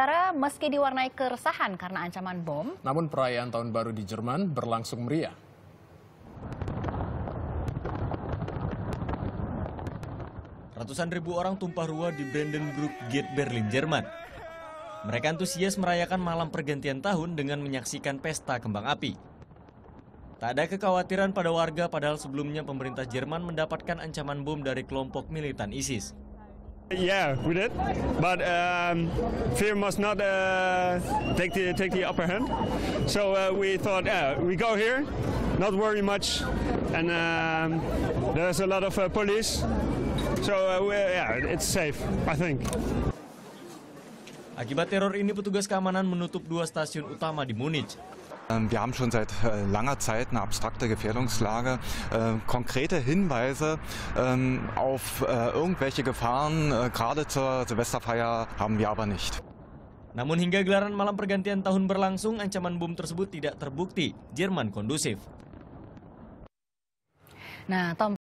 Sementara meski diwarnai keresahan karena ancaman bom, Namun perayaan tahun baru di Jerman berlangsung meriah. Ratusan ribu orang tumpah ruah di Brandenburg Gate Berlin, Jerman. Mereka antusias merayakan malam pergantian tahun dengan menyaksikan pesta kembang api. Tak ada kekhawatiran pada warga padahal sebelumnya pemerintah Jerman mendapatkan ancaman bom dari kelompok militan ISIS. Yeah, we did, but um, fear must not uh, take the take the upper hand. So uh, we thought, yeah, we go here, not worry much, and um, there's a lot of uh, police, so uh, yeah, it's safe, I think. Akibat teror ini petugas keamanan menutup dua stasiun utama di Munich. Ähm, Wir haben schon seit äh, langer Zeit eine abstrakte Gefährdungslage. Äh, Konkrete Hinweise ähm, auf äh, irgendwelche Gefahren, äh, gerade zur Silvesterfeier, haben wir aber nicht. Namun hingga gelaran malam pergantian tahun berlangsung, ancaman bom tersebut tidak terbukti. Jerman kondusif. nah Tom